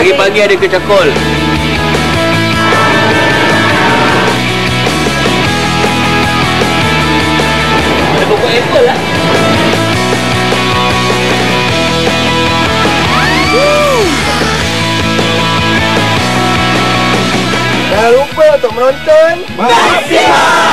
Pagi-pagi ada kecakol. Ada pokok apple lah. Jangan lupa untuk menonton Maksimal